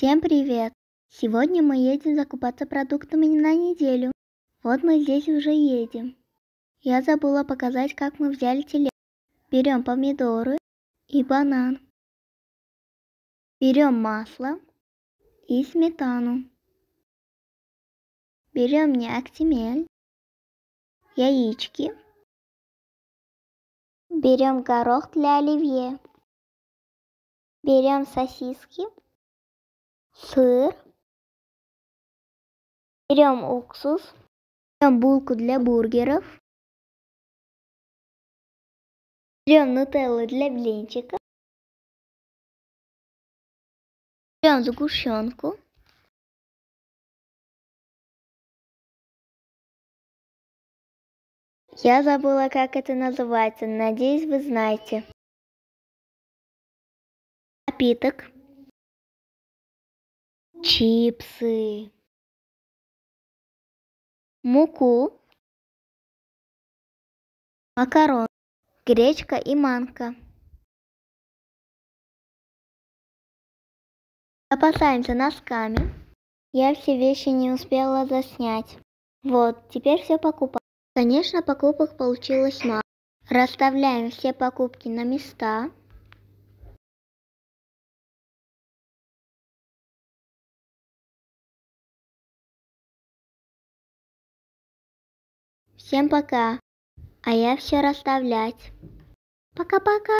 Всем привет! Сегодня мы едем закупаться продуктами на неделю. Вот мы здесь уже едем. Я забыла показать, как мы взяли тележку. Берем помидоры и банан. Берем масло и сметану. Берем неактимель, яички. Берем горох для оливье. Берем сосиски сыр, берем уксус, берем булку для бургеров, берем нутеллу для блинчиков, берем сгущенку, Я забыла, как это называется. Надеюсь, вы знаете. Напиток чипсы, муку, макарон, гречка и манка. Запасаемся носками. Я все вещи не успела заснять. Вот, теперь все покупаем. Конечно, покупок получилось мало. Расставляем все покупки на места. Всем пока. А я все расставлять. Пока-пока.